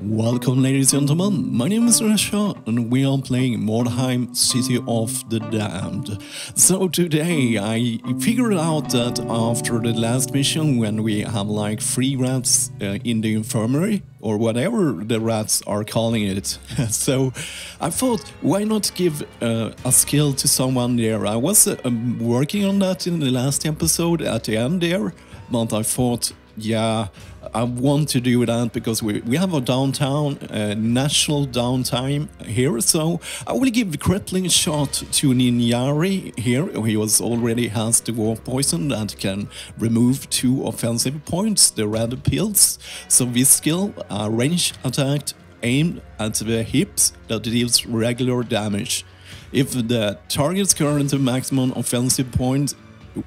Welcome, ladies and gentlemen. My name is Rasha, and we are playing Mordheim City of the Damned. So today, I figured out that after the last mission, when we have like three rats uh, in the infirmary, or whatever the rats are calling it, so I thought, why not give uh, a skill to someone there? I was uh, working on that in the last episode at the end there, but I thought yeah, I want to do that because we, we have a downtown, uh, national downtime here. So I will give the crippling shot to Ninjari here. He was already has the war poison that can remove two offensive points, the red pills. So this skill, uh, range attack aimed at the hips that deals regular damage. If the target's current maximum offensive points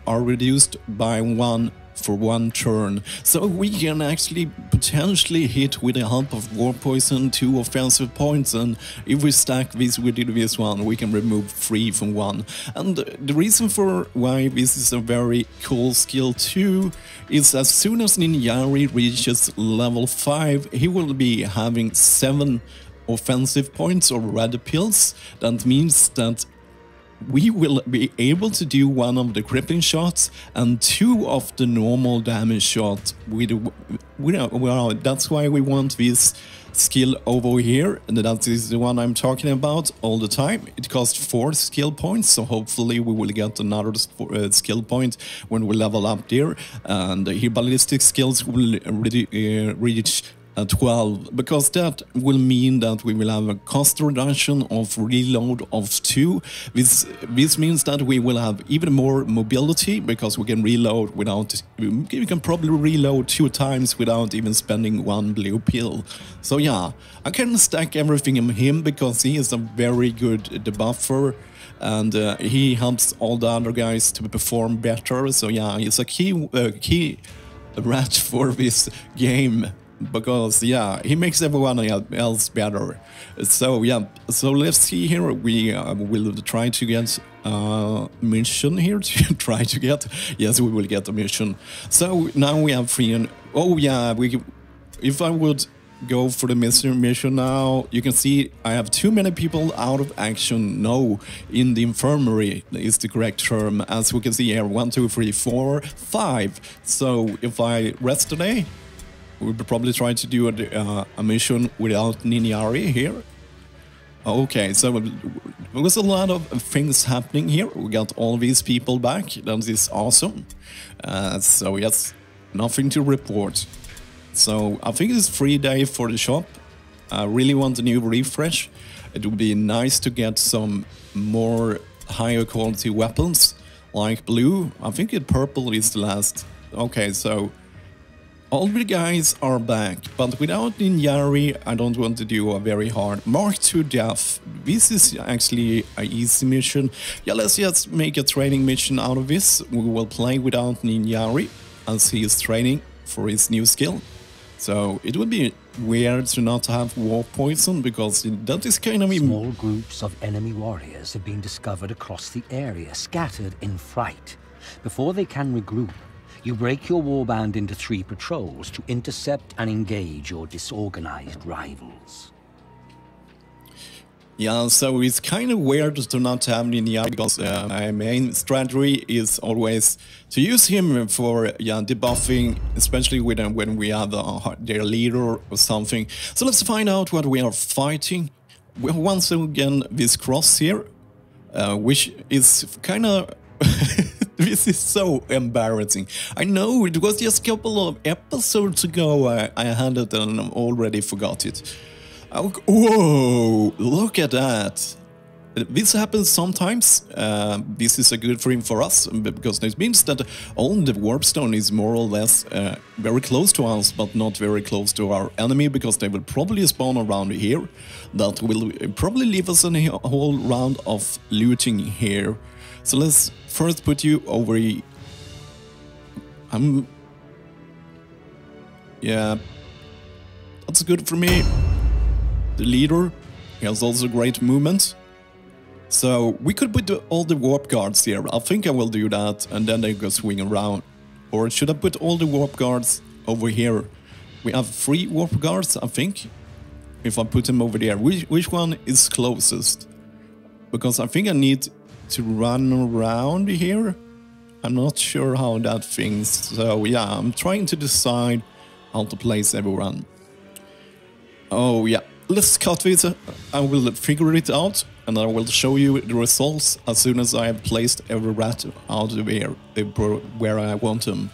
are reduced by one for one turn. So we can actually potentially hit with the help of War Poison two offensive points and if we stack this with the this one we can remove three from one. And the reason for why this is a very cool skill too is as soon as Ninjari reaches level 5 he will be having 7 offensive points or red pills. That means that we will be able to do one of the crippling shots and two of the normal damage shots. We do, we well, that's why we want this skill over here, and that is the one I'm talking about all the time. It costs four skill points, so hopefully we will get another uh, skill point when we level up there. And here ballistic skills will uh, reach uh, 12 because that will mean that we will have a cost reduction of reload of 2 this this means that we will have even more mobility because we can reload without we can probably reload two times without even spending one blue pill. So yeah i can stack everything in him because he is a very good debuffer and uh, he helps all the other guys to perform better. So yeah he's a key uh, key rat for this game because yeah he makes everyone else better. So yeah so let's see here. We uh, will try to get a mission here to try to get yes we will get a mission. So now we have three and oh yeah we if i would go for the mission mission now you can see i have too many people out of action. No in the infirmary is the correct term. As we can see here one two three four five. So if i rest today we will probably try to do a, uh, a mission without Ninjari here. Okay, so there was a lot of things happening here. We got all these people back. That is awesome. Uh, so yes, nothing to report. So I think it's free day for the shop. I really want a new refresh. It would be nice to get some more higher quality weapons like blue. I think it purple is the last. Okay, so all the guys are back, but without Ninjari, I don't want to do a very hard Mark to death. This is actually a easy mission. Yeah, let's just make a training mission out of this. We will play without Ninjari as he is training for his new skill. So it would be weird to not have war poison because that is kind of... Small groups of enemy warriors have been discovered across the area, scattered in fright. Before they can regroup, you break your warband into three patrols to intercept and engage your disorganized rivals. Yeah, so it's kind of weird to not have Ninja because uh, my main strategy is always to use him for yeah debuffing, especially when uh, when we have uh, their leader or something. So let's find out what we are fighting. Once again this cross here, uh, which is kind of this is so embarrassing. I know it was just a couple of episodes ago I, I had it and already forgot it. Oh, whoa, look at that. This happens sometimes. Uh, this is a good thing for us because it means that all the warpstone is more or less uh, very close to us, but not very close to our enemy because they will probably spawn around here. That will probably leave us a whole round of looting here. So let's first put you over. I'm. Yeah, that's good for me. The leader, he has also great movement. So we could put all the warp guards here. I think I will do that and then they go swing around. Or should I put all the warp guards over here? We have three warp guards, I think. if I put them over there. Which, which one is closest? Because I think I need to run around here. I'm not sure how that things. So yeah, I'm trying to decide how to place everyone. Oh yeah, let's cut this. I will figure it out and I will show you the results as soon as I have placed every rat out of here uh, where I want them.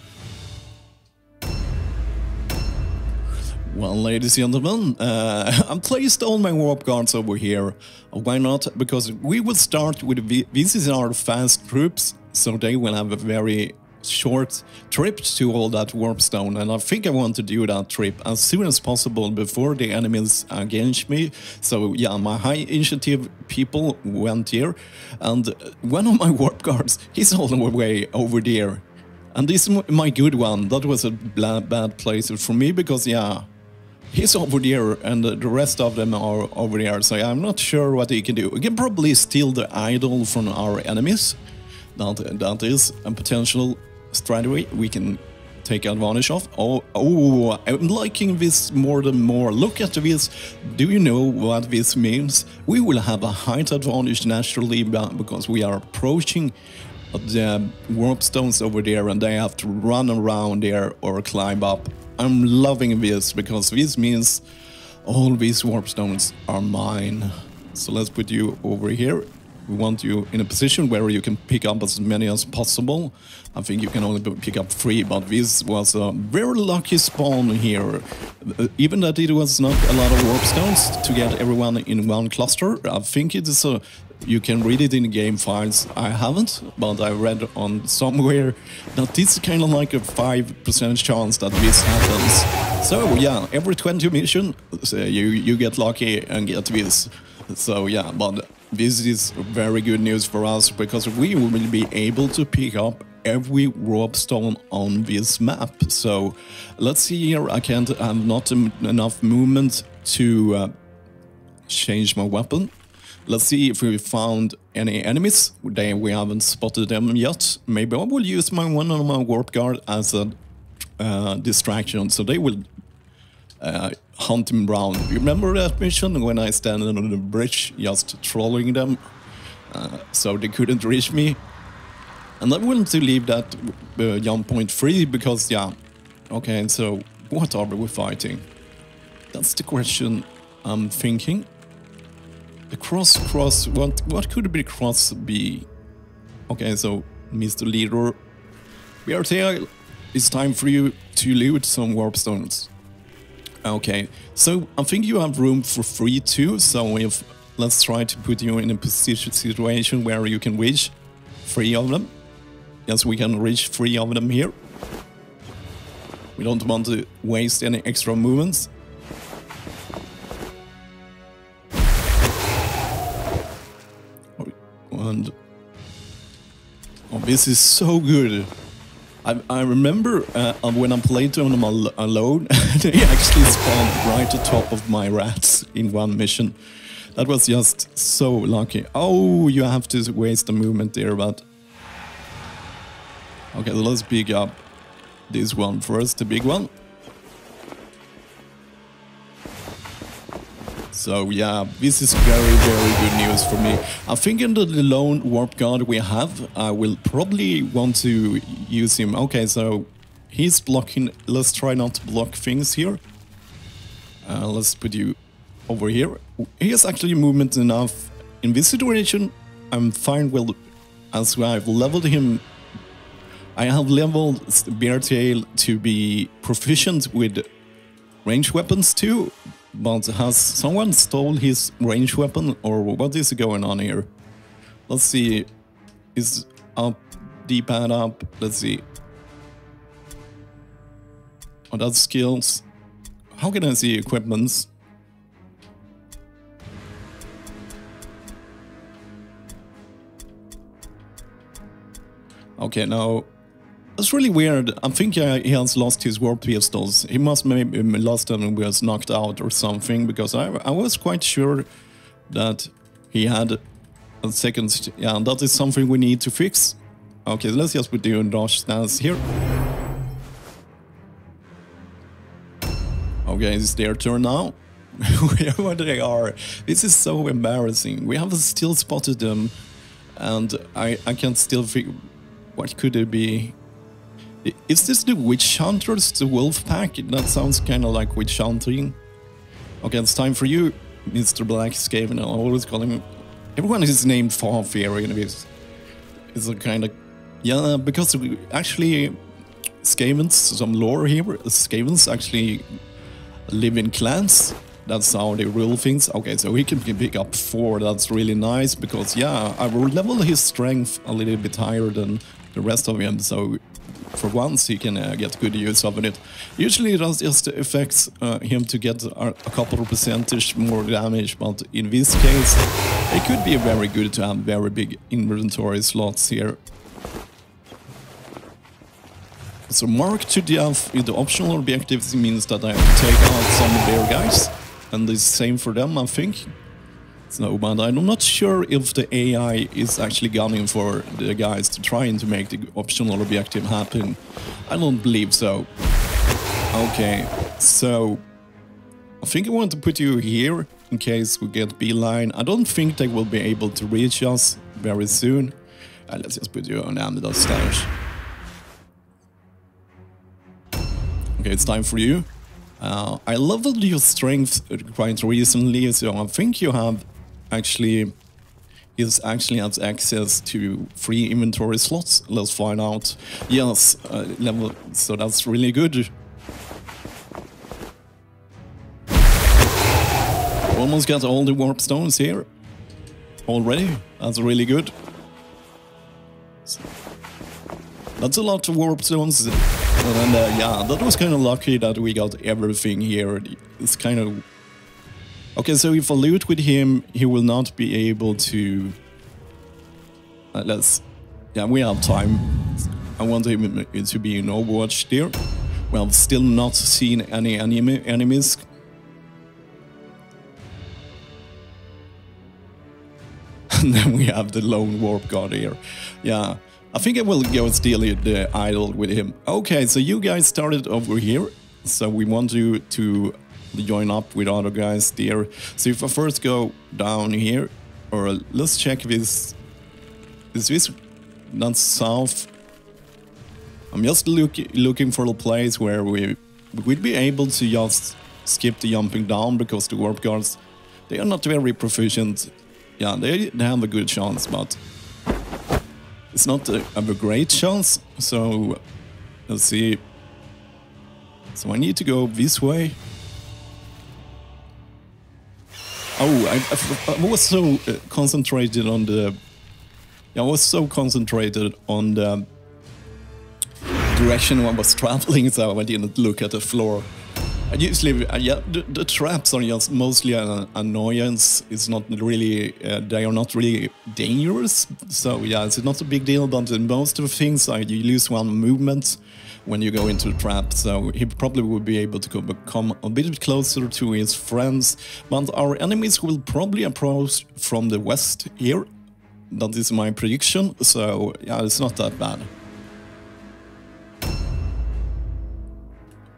Well, ladies and gentlemen, uh, I'm placed all my warp guards over here. Why not? Because we will start with this is our fast troops, so they will have a very short trip to all that warp stone and I think I want to do that trip as soon as possible before the enemies against me. So yeah, my high initiative people went here and one of my warp guards, he's all the way over there. And this is my good one. That was a bad place for me because yeah, he's over there and the rest of them are over there. So I'm not sure what he can do. We can probably steal the idol from our enemies. That, that is a potential strategy we can take advantage of. Oh, oh, I'm liking this more and more. Look at this. Do you know what this means? We will have a height advantage naturally because we are approaching the warp stones over there and they have to run around there or climb up. I'm loving this because this means all these warp stones are mine. So let's put you over here we want you in a position where you can pick up as many as possible. I think you can only pick up three, but this was a very lucky spawn here. Uh, even that it was not a lot of warp stones to get everyone in one cluster, I think it is a you can read it in game files. I haven't, but I read on somewhere that it's kind of like a 5% chance that this happens. So yeah, every 20 mission, so you, you get lucky and get this. So yeah, but this is very good news for us because we will be able to pick up every warp on this map. So let's see here, I can't have not enough movement to uh, change my weapon. Let's see if we found any enemies. They, we haven't spotted them yet. Maybe I will use my one on my warp guard as a uh, distraction, so they will uh, hunt him around. Remember that mission when I stand on the bridge just trolling them? Uh, so they couldn't reach me. And I wanted to leave that uh, jump point free because, yeah, okay, so what are we fighting? That's the question I'm thinking. The cross, cross, what, what could the cross be? Okay, so Mr. Leader, BRTL, it's time for you to loot some warp stones. Okay, so I think you have room for three too, so if let's try to put you in a position situation where you can reach three of them. Yes, we can reach three of them here. We don't want to waste any extra movements. And oh, this is so good. I, I remember uh, when I played on them al alone, they actually spawned right on top of my rats in one mission. That was just so lucky. Oh, you have to waste the movement there, but... Okay, let's pick up this one first, the big one. So yeah, this is very, very good news for me. I think under the lone warp guard we have, I will probably want to use him. Okay, so he's blocking. Let's try not to block things here. Uh, let's put you over here. He has actually movement enough. In this situation, I'm fine with, as I've leveled him I have leveled Beartail to be proficient with range weapons too, but has someone stole his range weapon or what is going on here? Let's see. Is up, D-pad up. Let's see. Oh, that's skills. How can I see equipments? Okay, now it's really weird. I think he has lost his warp pistols. He must maybe um, lost them and was knocked out or something because I, I was quite sure that he had a second. Yeah, that is something we need to fix. Okay, let's just put the dodge stance here. Okay, it's their turn now. where they are. This is so embarrassing. We haven't still spotted them, and I I can't still figure what could it be. Is this the witch hunters, the wolf pack? That sounds kind of like witch hunting. Okay, it's time for you, Mr. Black Skaven. I always call him. Everyone is named Farfair in this. It's a kind of yeah, because we actually Skavens, some lore here. Skavens actually live in clans. That's how they rule things. Okay, so he can pick up four. That's really nice because, yeah, I will level his strength a little bit higher than the rest of him. So for once he can uh, get good use of it. Usually it just affects uh, him to get a, couple of percentage more damage, but in this case it could be very good to have very big inventory slots here. So mark to death with the optional objectives means that I take out some their guys, and the same for them I think. But I'm not sure if the AI is actually gunning for the guys to trying to make the optional objective happen. I don't believe so. Okay, so I think I want to put you here in case we get beeline. I don't think they will be able to reach us very soon. Uh, let's just put you on Amidal Stash. Okay, it's time for you. Uh, I leveled your strength quite recently, so I think you have actually is actually has access to free inventory slots. Let's find out. Yes, uh, level. So that's really good. Almost got all the warp stones here already. That's really good. That's a lot of warp stones. And uh, yeah, that was kind of lucky that we got everything here. It's kind of Okay, so if I loot with him, he will not be able to... Uh, let's... Yeah, we have time. I want him to be in Overwatch there. We have still not seen any enemy enemies. and then we have the lone warp guard here. Yeah, I think I will go steal the idol with him. Okay, so you guys started over here. So we want you to join up with other guys there. So if I first go down here, or let's check this, is this not south? I'm just look, looking for a place where we would be able to just skip the jumping down because the warp guards, they are not very proficient. Yeah, they, they have a good chance, but it's not a, a great chance. So let's see. So I need to go this way. Oh, I, I, was so uh, concentrated on the. I was so concentrated on the direction I was traveling, so I didn't look at the floor. I usually, uh, yeah, the, the, traps are just mostly an annoyance. It's not really, uh, they are not really dangerous. So yeah, it's not a big deal, but in most of the things, uh, you lose one movement when you go into the trap. So he probably will be able to become a bit closer to his friends. But our enemies will probably approach from the west here. That is my prediction. So yeah, it's not that bad.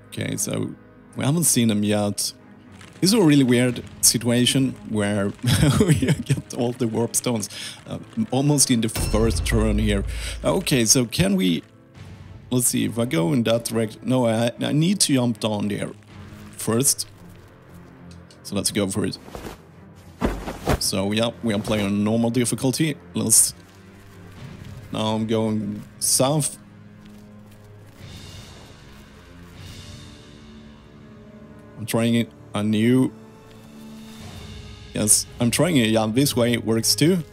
Okay, so we haven't seen them yet. This is a really weird situation where we get all the warp stones uh, almost in the first turn here. Okay, so can we... Let's see, if I go in that direction... No, I, I need to jump down there first. So let's go for it. So yeah, we are playing on normal difficulty. Let's... Now I'm going south I'm trying it a new... Yes, I'm trying it. Yeah, this way it works too.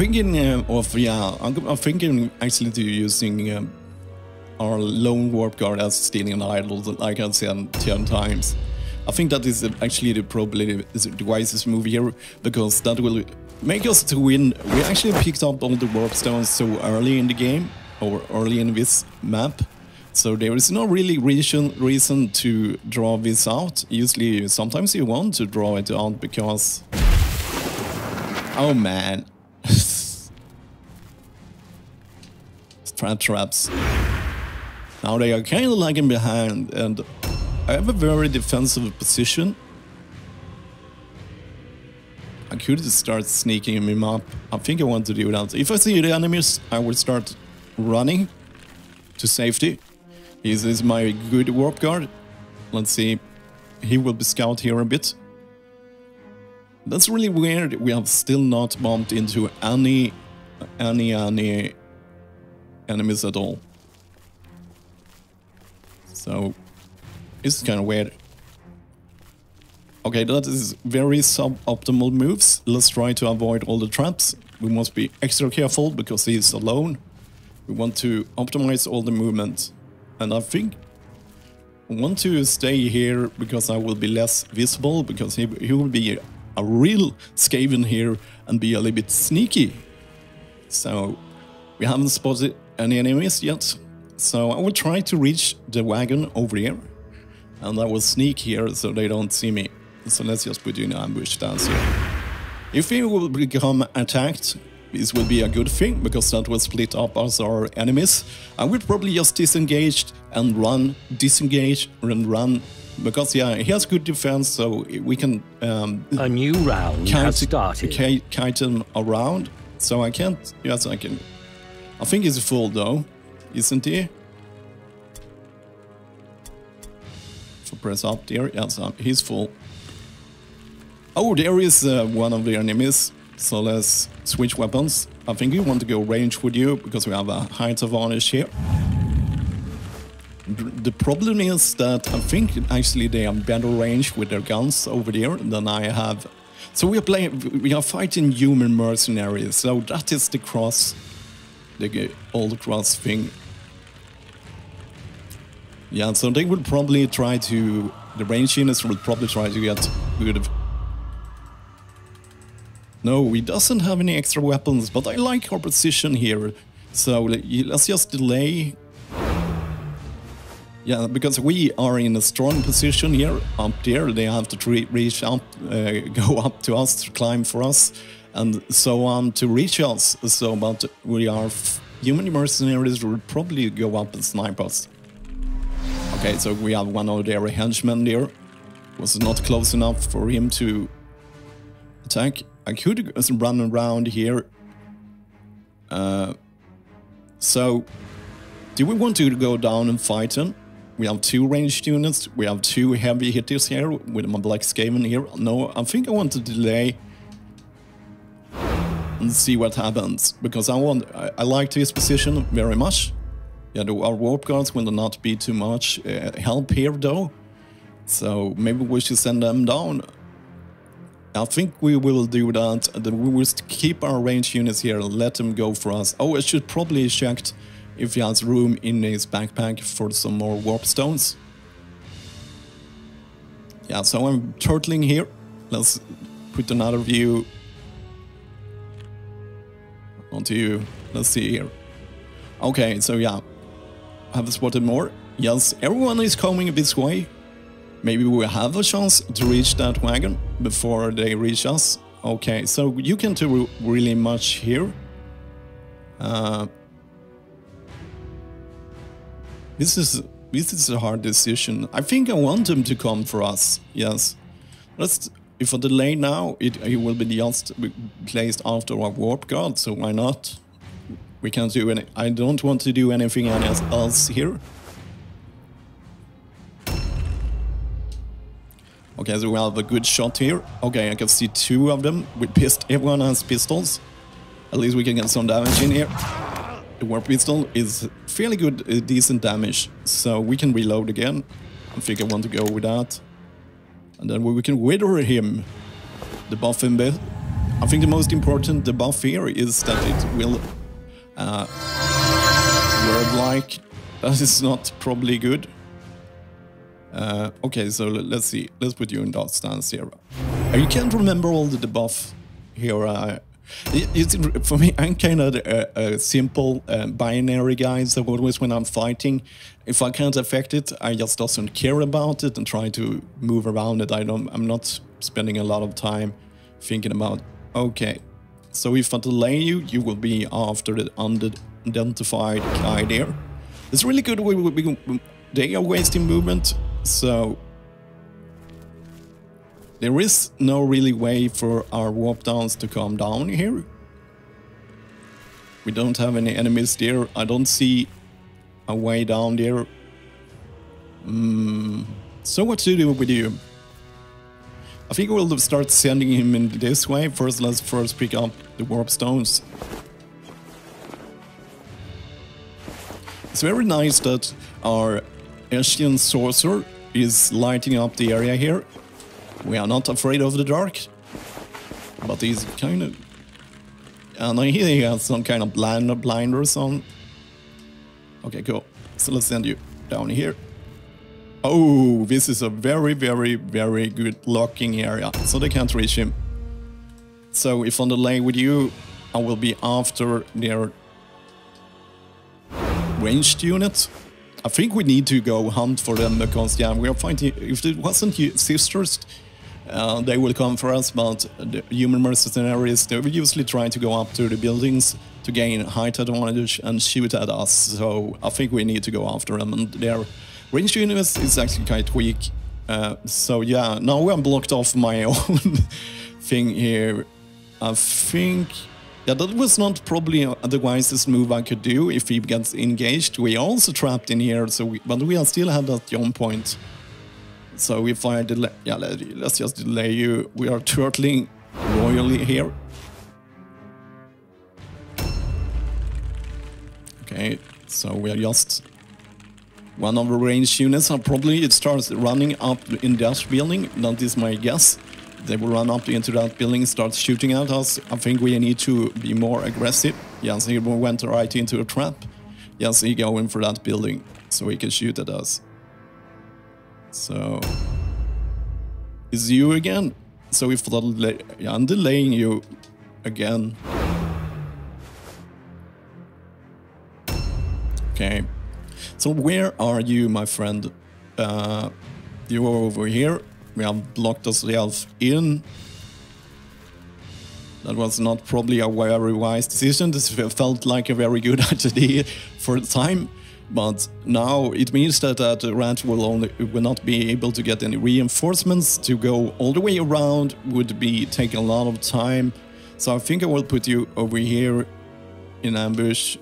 Thinking uh, of, yeah, I'm, thinking actually to using um, our lone warp guard as stealing an idol, like I said 10 times. I think that is actually the probably the wisest move here, because that will make us to win. We actually picked up all the warp stones so early in the game, or early in this map. So there is no really reason, reason to draw this out. Usually, sometimes you want to draw it out because... Oh man. Trap traps. Now they are kind of lagging behind and I have a very defensive position. I could start sneaking him up. I think I want to do that. If I see the enemies, I will start running to safety. This is my good warp guard. Let's see. He will be scout here a bit. That's really weird. We have still not bumped into any, any, any enemies at all. So, it's kind of weird. Okay, that is very suboptimal moves. Let's try to avoid all the traps. We must be extra careful because he is alone. We want to optimize all the movement. And I think I want to stay here because I will be less visible because he, he will be a real Skaven here and be a little bit sneaky. So we haven't spotted any enemies yet. So I will try to reach the wagon over here. And I will sneak here so they don't see me. So let's just put you in ambush stance here. If we will become attacked, this will be a good thing, because that will split up us our enemies. I will probably just disengage and run, disengage and run, because yeah, he has good defense, so we can... Um, a new round has started. Kite him around, so I can't... Yes, I can... I think he's full though, isn't he? If I press up there, yes, he's full. Oh, there is uh, one of the enemies. So let's switch weapons. I think we want to go range with you because we have a height advantage here. The problem is that I think actually they have better range with their guns over there than I have. So we are playing, we are fighting human mercenaries. So that is the cross, the old cross thing. Yeah, so they will probably try to, the range units will probably try to get good no, he doesn't have any extra weapons, but I like our position here. So let's just delay. Yeah, because we are in a strong position here. Up there, they have to reach up, uh, go up to us, to climb for us, and so on to reach us. So, but we are human mercenaries will probably go up and snipe us. Okay, so we have one of their henchmen there. Was not close enough for him to attack. I could run around here. Uh, so, do we want to go down and fight him? We have two ranged units, we have two heavy hitters here with my Black Skaven here. No, I think I want to delay and see what happens, because I want, I, I like this position very much. Yeah, the, our warp guards will not be too much uh, help here though, so maybe we should send them down I think we will do that, we will keep our range units here and let them go for us. Oh, I should probably check if he has room in his backpack for some more warp stones. Yeah, so I'm turtling here. Let's put another view onto you. Let's see here. Okay, so yeah, have spotted more? Yes, everyone is coming this way. Maybe we have a chance to reach that wagon before they reach us. Okay, so you can do really much here. Uh, this is this is a hard decision. I think I want them to come for us. Yes, let's. If I delay now, it, will be just placed after our warp guard. So why not? We can't do any. I don't want to do anything else here. Okay, so we have a good shot here. Okay, I can see two of them with pist everyone has pistols. At least we can get some damage in here. The warp pistol is fairly good, uh, decent damage, so we can reload again. I think I want to go with that. And then we can wither him. The buff in bit. I think the most important debuff here is that it will uh, word-like. That is not probably good. Uh, okay, so let's see. Let's put you in that stance here. You can't remember all the debuff here. Uh, it, for me, I'm kind of a, a simple uh, binary guy. So always when I'm fighting, if I can't affect it, I just doesn't care about it and try to move around it. I don't. I'm not spending a lot of time thinking about. Okay, so if I delay you, you will be after the unidentified guy there. It's really good. We, we, they are wasting movement, so there is no really way for our warp downs to come down here. We don't have any enemies there. I don't see a way down there. Mm. So what to do with you? I think we'll start sending him in this way. First, let's first pick up the warp stones. It's very nice that our Eshin sorcerer is lighting up the area here. We are not afraid of the dark, but he's kind of... I hear he has some kind of blind blinders on. Okay, cool. So let's send you down here. Oh, this is a very, very, very good locking area, so they can't reach him. So if on the lane with you, I will be after their ranged unit. I think we need to go hunt for them because, yeah, we are fighting. If it wasn't sisters, uh, they will come for us, but the human mercenaries, they will usually try to go up to the buildings to gain height advantage and shoot at us. So I think we need to go after them, and their range unit is actually quite weak. Uh, so yeah, now I'm blocked off my own thing here. I think yeah, that was not probably the wisest move I could do if he gets engaged. We are also trapped in here, so we, but we still have that jump point. So if I delay, yeah, let's just delay you. We are turtling royally here. Okay, so we are just one of the range units. Are probably it starts running up in that building. That is my guess they will run up into that building, start shooting at us. I think we need to be more aggressive. Yes, he went right into a trap. Yes, he going for that building, so he can shoot at us. So... It's you again. So if I'm delaying you again. Okay. So where are you, my friend? Uh, you are over here we have blocked ourselves in. That was not probably a very wise decision. This felt like a very good idea for the time, but now it means that that rat will only will not be able to get any reinforcements to go all the way around. Would be take a lot of time. So I think I will put you over here in ambush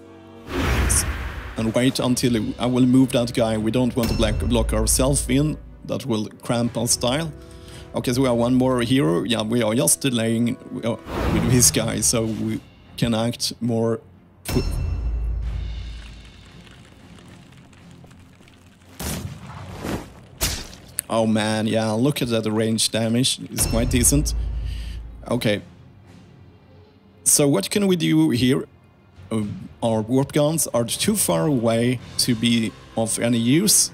and wait until I will move that guy. We don't want to block ourselves in that will cramp our style. Okay, so we have one more hero. Yeah, we are just delaying uh, with this guy, so we can act more... Oh man, yeah, look at that range damage. It's quite decent. Okay. So what can we do here? Uh, our warp guns are too far away to be of any use.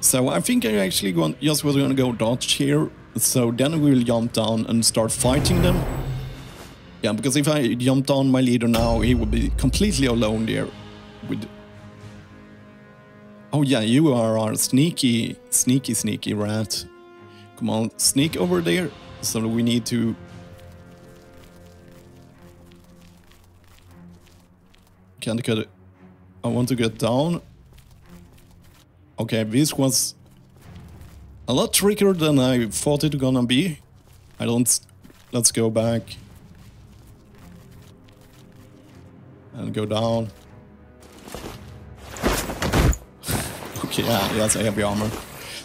So I think I actually just was going to go dodge here. So then we'll jump down and start fighting them. Yeah, because if I jump down my leader now, he would be completely alone there. With oh yeah, you are our sneaky, sneaky, sneaky rat. Come on, sneak over there. So we need to... Can't get it. I want to get down. Okay, this was a lot trickier than I thought it gonna be. I don't... Let's go back. And go down. Yeah, he has heavy armor.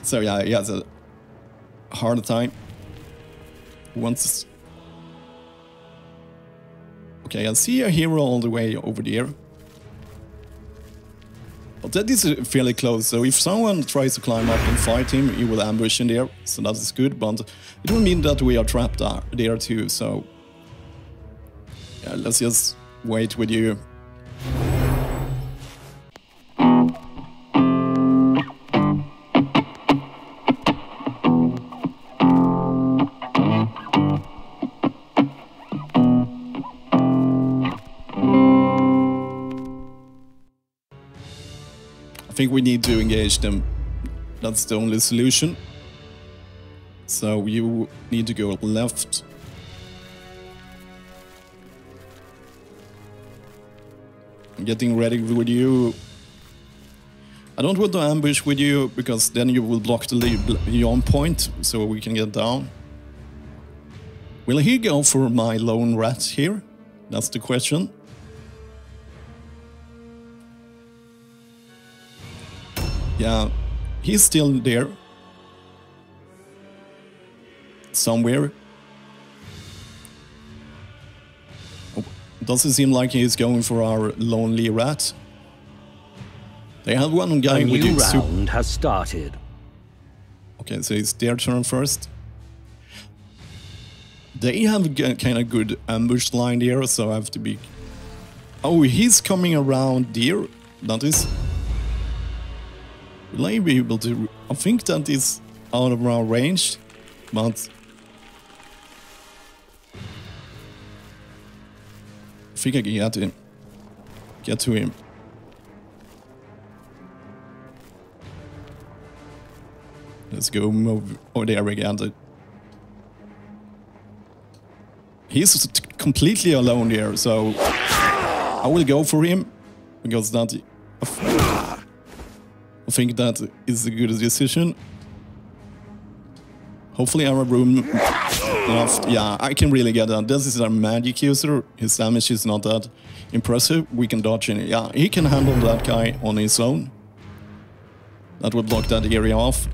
So yeah, he has a hard time. Once... Okay, I see a hero all the way over there. But that is uh, fairly close, so if someone tries to climb up and fight him, he will ambush in there, so that is good, but it will mean that we are trapped there too, so... Yeah, let's just wait with you. Think we need to engage them. That's the only solution. So you need to go left. I'm getting ready with you. I don't want to ambush with you because then you will block the yawn point so we can get down. Will he go for my lone rat here? That's the question. Yeah, he's still there. Somewhere. Does it seem like he's going for our lonely rat? They have one guy A with new round has started. Okay, so it's their turn first. They have a kind of good ambush line here, so I have to be... Oh, he's coming around there. That is... I be able to... I think that is out of our range, but... I think I can get to him. Get to him. Let's go move. Oh, there we. He's completely alone here, so I will go for him because that I think that is a good decision. Hopefully, our room. Yeah, I can really get that. This is our magic user. His damage is not that impressive. We can dodge in. Yeah, he can handle that guy on his own. That would block that area off.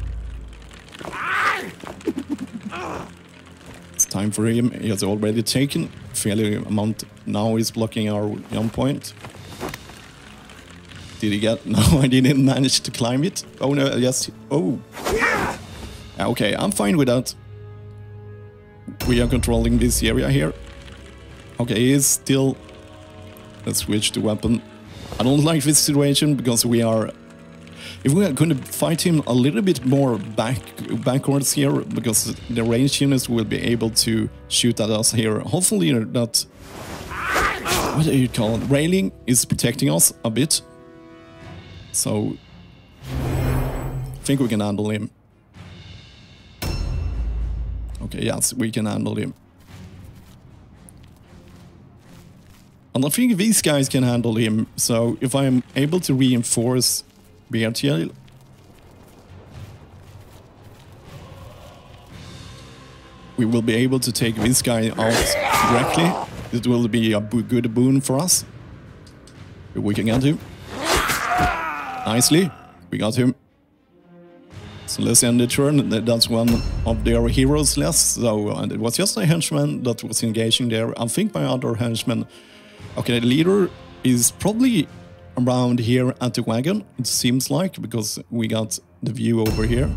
It's time for him. He has already taken fairly amount. Now he's blocking our young point. Did he get? No, I didn't manage to climb it. Oh no, yes. Oh. Okay, I'm fine with that. We are controlling this area here. Okay, he is still... Let's switch the weapon. I don't like this situation because we are if we are going to fight him a little bit more back backwards here, because the range units will be able to shoot at us here. Hopefully that what do you call it? Railing is protecting us a bit. So I think we can handle him. Okay, yes, we can handle him. And I think these guys can handle him, so if I'm able to reinforce BRTL. We will be able to take this guy out directly. It will be a good boon for us. If we can get him. Nicely. We got him. So let's end the turn. That's one of their heroes less. So and it was just a henchman that was engaging there. I think my other henchman. Okay, the leader is probably around here at the wagon, it seems like, because we got the view over here.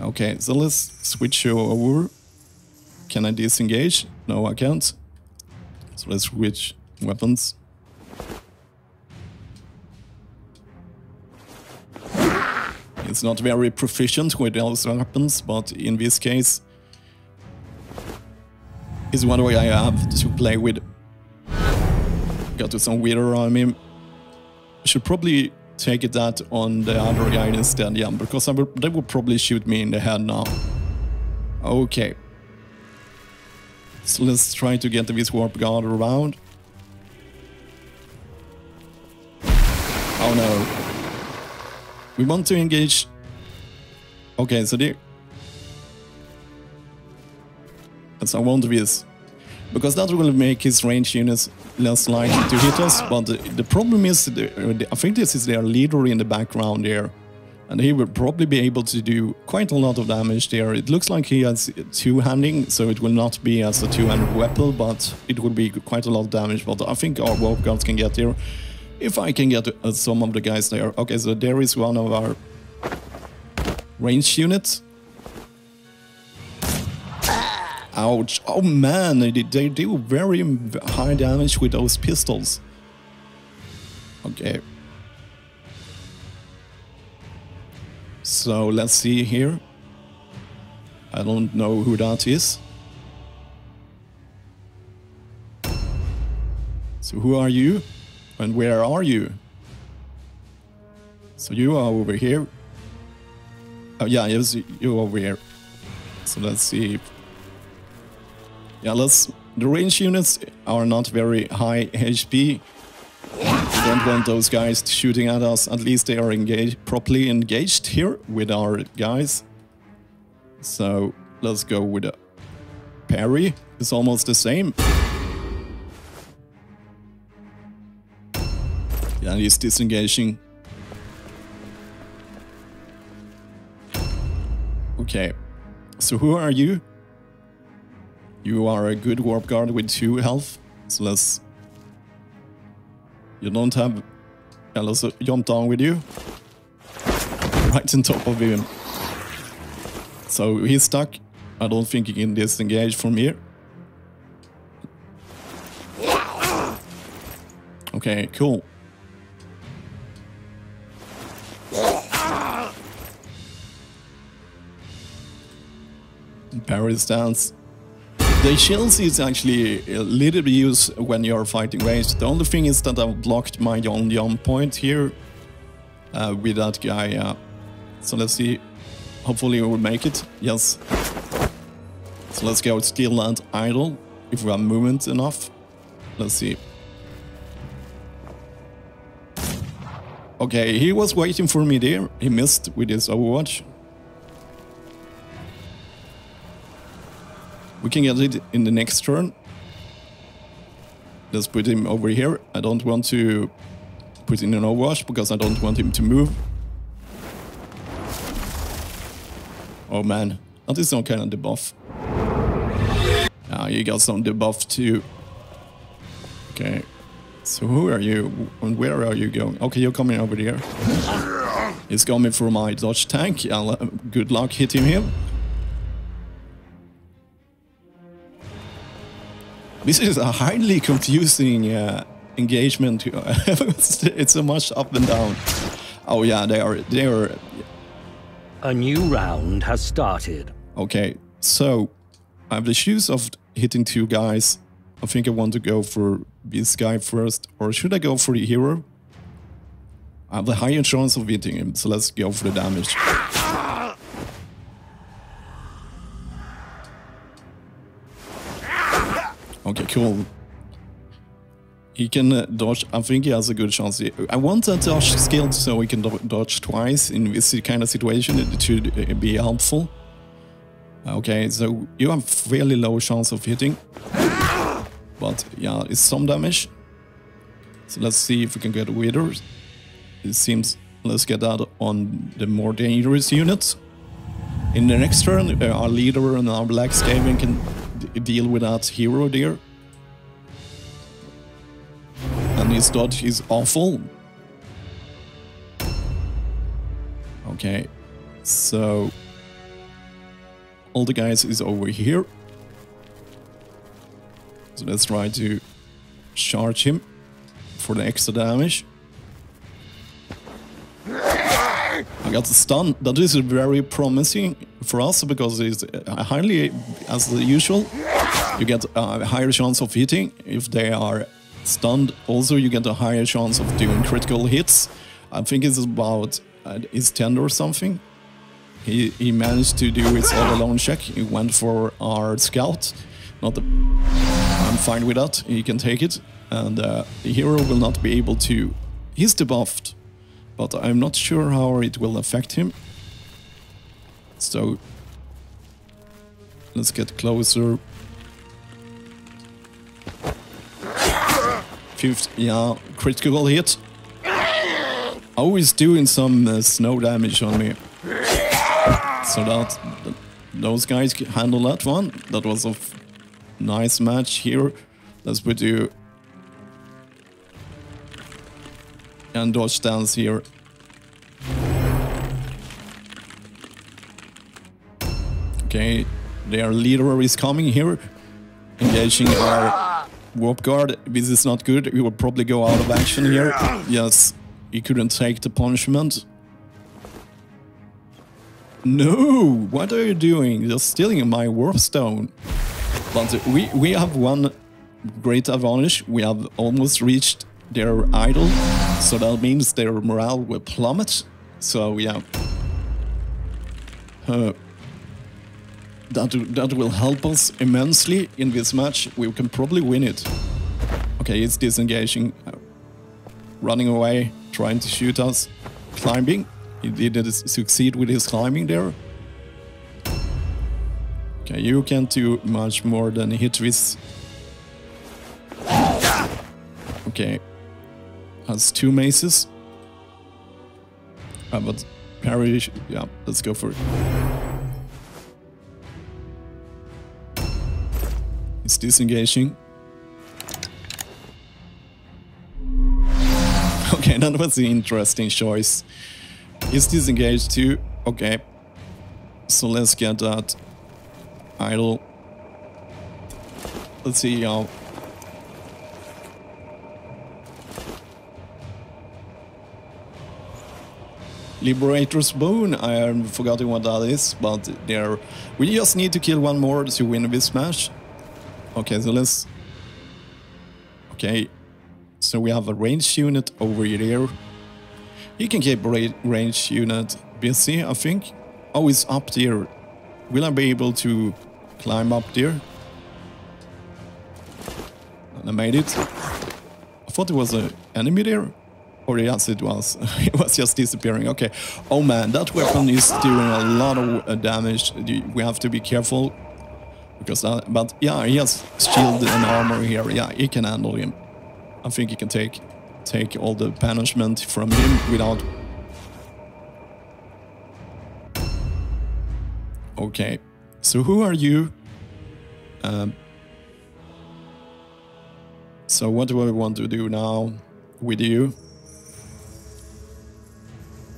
Okay, so let's switch over. Can I disengage? No, I can't. So let's switch weapons. It's not very proficient with those weapons, but in this case, is one way I have to play with. Got to some weirder on him should probably take that on the other guy instead, yeah, because will, they will probably shoot me in the head now. Okay. So let's try to get this warp guard around. Oh no. We want to engage... Okay, so they... Yes, I want this. Because that will make his range units less likely to hit us, but the, the problem is, the, uh, I think this is their leader in the background there, and he will probably be able to do quite a lot of damage there. It looks like he has two-handing, so it will not be as a two-handed weapon, but it will be quite a lot of damage, but I think our warp guards can get there. If I can get uh, some of the guys there. Okay, so there is one of our range units. Ouch. Oh man, they, they do very high damage with those pistols. Okay. So let's see here. I don't know who that is. So who are you? And where are you? So you are over here. Oh yeah, yes, you over here. So let's see. Yeah, let's. The range units are not very high HP. We don't want those guys shooting at us. At least they are engaged, properly engaged here with our guys. So let's go with a parry. It's almost the same. Yeah, he's disengaging. Okay, so who are you? You are a good warp guard with two health. So let's. You don't have. Let's jump down with you. Right on top of him. So he's stuck. I don't think he can disengage from here. Okay, cool. Parry stance. The shields is actually a little bit used when you're fighting range. The only thing is that I've blocked my own jump point here uh, with that guy. Uh, so let's see. Hopefully we will make it. Yes. So let's go still and idle if we have movement enough. Let's see. Okay, he was waiting for me there. He missed with his Overwatch. Can get it in the next turn. Let's put him over here. I don't want to put in an overwatch because I don't want him to move. Oh man, that is some kind of debuff. Ah, you got some debuff too. Okay, so who are you and where are you going? Okay, you're coming over here. He's coming for my dodge tank. Uh, good luck hitting him. This is a highly confusing uh, engagement. it's so much up and down. Oh yeah, they are. They are. A new round has started. Okay, so I have the shoes of hitting two guys. I think I want to go for this guy first, or should I go for the hero? I have the higher chance of hitting him, so let's go for the damage. Okay, cool. He can uh, dodge. I think he has a good chance. I want that dodge skill so he can do dodge twice in this kind of situation. It should uh, be helpful. Okay, so you have fairly low chance of hitting. But yeah, it's some damage. So let's see if we can get Wither. It seems let's get that on the more dangerous units. In the next turn, uh, our leader and our black Skaven can deal with that hero there. And his dodge is awful. Okay, so all the guys is over here. So let's try to charge him for the extra damage. I got the stun. That is very promising for us because it's highly, as usual, you get a higher chance of hitting if they are stunned. Also, you get a higher chance of doing critical hits. I think it's about uh, his 10 or something. He, he managed to do his all alone check. He went for our scout. Not the, I'm fine with that. He can take it. And uh, the hero will not be able to. He's debuffed, but I'm not sure how it will affect him. So let's get closer. Fifth, yeah, critical hit. Oh, he's doing some uh, snow damage on me. So that those guys handle that one. That was a nice match here. Let's put you and dodge dance here. Okay, their leader is coming here, engaging our warp guard. This is not good. We will probably go out of action here. Yes, he couldn't take the punishment. No, what are you doing? You're stealing my warp stone. But we, we have one great advantage. We have almost reached their idol, so that means their morale will plummet. So yeah, uh, that that will help us immensely in this match. We can probably win it. Okay, it's disengaging. running away, trying to shoot us. Climbing. He didn't succeed with his climbing there. Okay, you can't do much more than hit this. Okay. Has two maces. Uh, but parry, yeah, let's go for it. It's disengaging. Okay, that was an interesting choice. Is disengaged too? Okay. So let's get that idle. Let's see how. Liberator's Bone, I am forgetting what that is, but there. We just need to kill one more to win this match. Okay, so let's. Okay, so we have a range unit over here. He can keep ra range unit busy, I think. Oh, it's up there. Will I be able to climb up there? And I made it. I thought there was an enemy there. Or yes, it was. it was just disappearing. Okay. Oh man, that weapon is doing a lot of uh, damage. We have to be careful. Because that, but yeah, he has shield and armor here. Yeah, he can handle him. I think he can take take all the punishment from him without... Okay, so who are you? Um, so what do I want to do now with you?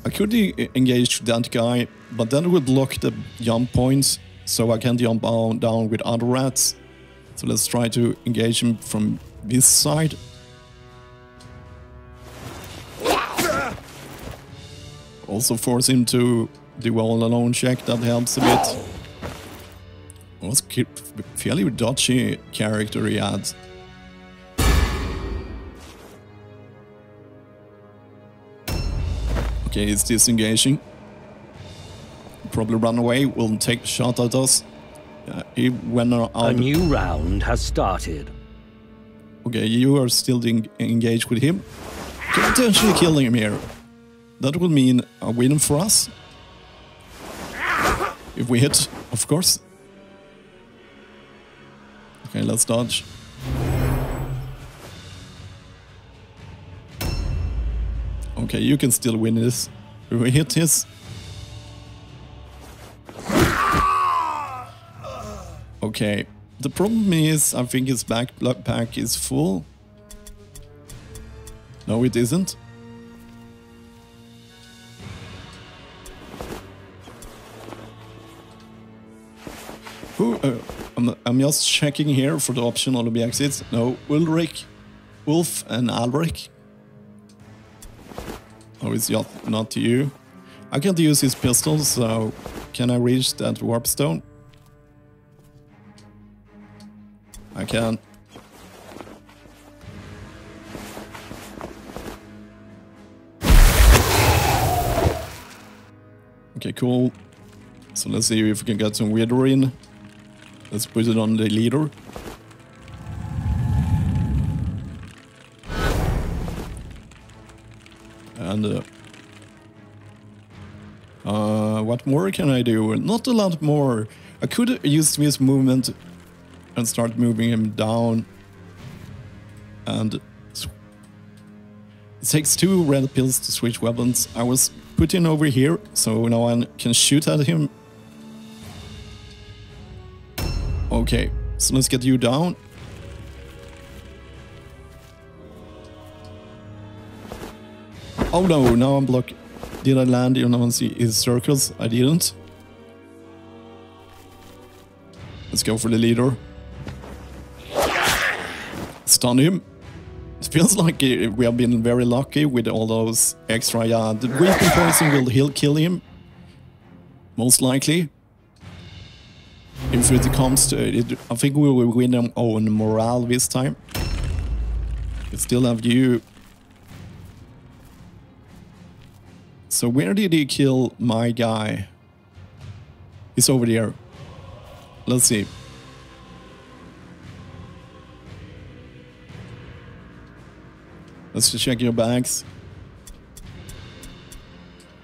I could engage that guy, but then it would block the jump points, so I can't jump down with other rats. So let's try to engage him from this side. Also force him to do all alone check, that helps a bit. Was fairly dodgy character he had. Okay, he's disengaging. Probably run away, will take a shot at us. Uh, he went out. A new round has started. Okay, you are still engaged with him. Potentially killing him here. That will mean a win for us. If we hit, of course. Okay, let's dodge. Okay, you can still win this. We hit his... Okay, the problem is I think his backpack is full. No, it isn't. Who? Uh, I'm, I'm just checking here for the optional exits. No, Ulrich, Wolf, and Alric. Oh, it's not, not to you. I can't use his pistol, so can I reach that warp stone? I can. Okay, cool. So let's see if we can get some in. Let's put it on the leader. What more can I do? Not a lot more. I could use this movement and start moving him down. And it takes two red pills to switch weapons. I was putting over here, so no one can shoot at him Okay, so let's get you down. Oh no, now I'm blocked. Did I land in on his circles? I didn't. Let's go for the leader. Stun him. It feels like we have been very lucky with all those extra, yeah, the weapon poison will kill him. Most likely if it comes to it, I think we will win them on morale this time. We still have you. So where did he kill my guy? He's over there. Let's see. Let's just check your bags.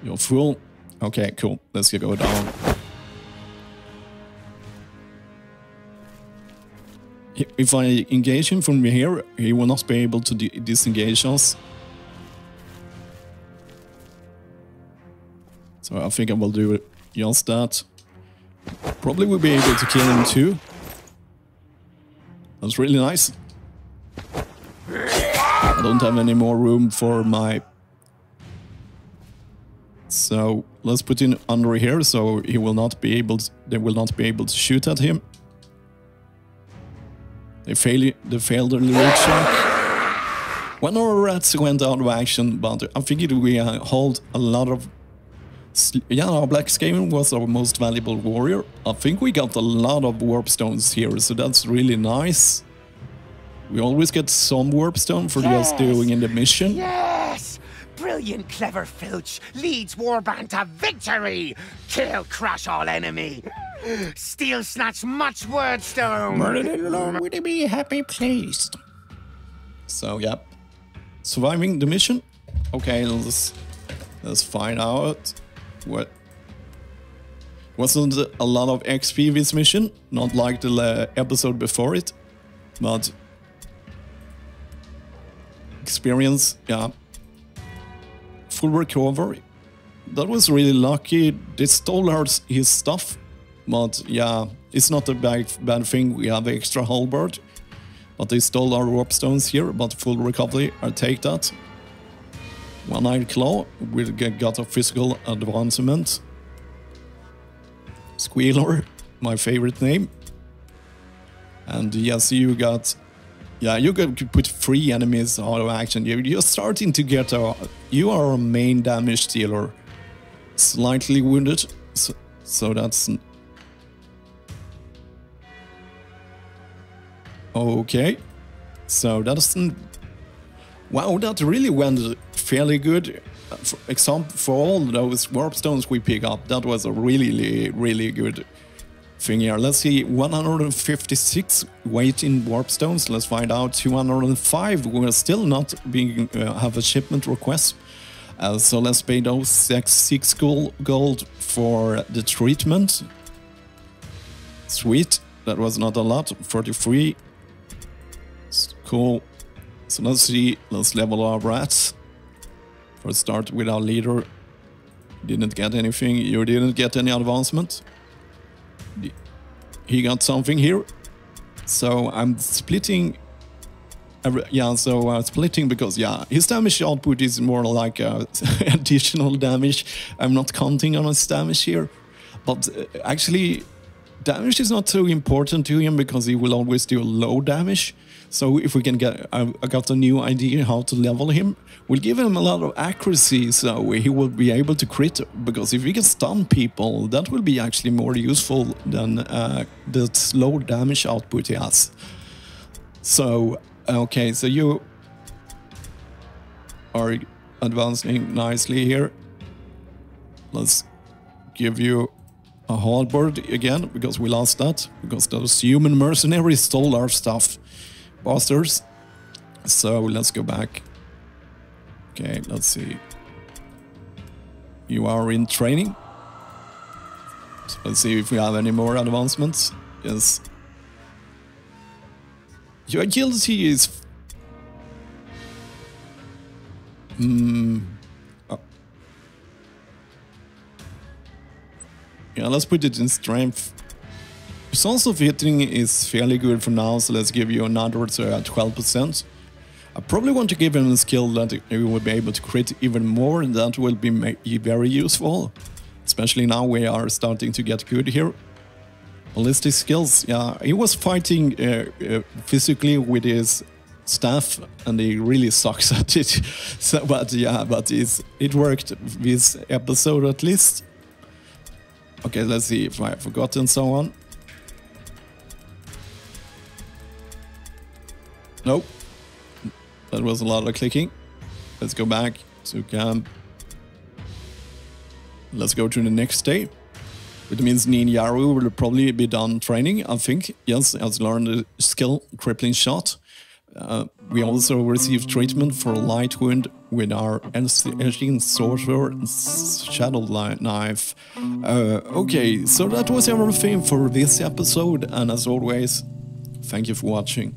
You're full. Okay, cool. Let's go down. If I engage him from here, he will not be able to disengage us. So I think I will do it. just that. Probably will be able to kill him too. That's really nice. I don't have any more room for my... So let's put him under here so he will not be able to, they will not be able to shoot at him. They, fail, they failed the loot check. Of our rats went out of action, but I figured we uh, hold a lot of yeah, our Black Skaven was our most valuable warrior. I think we got a lot of warp stones here, so that's really nice. We always get some warp stone for yes. just doing in the mission. Yes! Brilliant, clever Filch leads Warband to victory! Kill, crush all enemy! Steal, snatch much wyrdstone! Murder would be happy pleased. So, yep. Surviving the mission? Okay, let's, let's find out what wasn't a lot of XP this mission, not like the episode before it, but experience, yeah. Full recovery. That was really lucky. They stole our, his stuff, but yeah, it's not a bad, bad thing. We have extra halberd, but they stole our warp stones here, but full recovery, I take that. One-Eyed Claw will get, got a physical advancement. Squealer, my favorite name. And yes, you got... Yeah, you could put three enemies out of action. You're starting to get a... You are a main damage dealer. Slightly wounded, so, so that's... Okay. So that's... Wow, that really went fairly good. For example, for all those warp stones we pick up, that was a really, really good thing here. Let's see, 156 weight in warp stones. Let's find out 205. We're still not being uh, have a shipment request. Uh, so let's pay those six, six gold, for the treatment. Sweet. That was not a lot. 43. Cool. So let's see. Let's level our rats. For start with our leader. Didn't get anything. You didn't get any advancement. He got something here. So I'm splitting. Yeah, so uh, splitting because yeah, his damage output is more like uh, additional damage. I'm not counting on his damage here, but uh, actually, damage is not so important to him because he will always do low damage. So if we can get, I got a new idea how to level him. We'll give him a lot of accuracy, so he will be able to crit. Because if he can stun people, that will be actually more useful than uh, the slow damage output he has. So, okay, so you are advancing nicely here. Let's give you a halberd again, because we lost that. Because those human mercenaries stole our stuff bastards. So let's go back. Okay, let's see. You are in training. So let's see if we have any more advancements. Yes. Your agility is... Hmm... Oh. Yeah, let's put it in strength. Sons of Hitting is fairly good for now, so let's give you another uh, 12%. I probably want to give him a skill that he will be able to crit even more, and that will be very useful. Especially now we are starting to get good here. Ballistic skills, yeah, he was fighting uh, uh, physically with his staff and he really sucks at it. so, but yeah, but it worked this episode at least. Okay, let's see if I've forgotten someone. Nope. That was a lot of clicking. Let's go back to camp. Let's go to the next day. It means Ninjaru will probably be done training, I think. Yes, has learned the skill Crippling Shot. Uh, we also received treatment for light wound with our Eshin sorcerer shadow knife. Uh, okay, so that was everything for this episode, and as always, thank you for watching.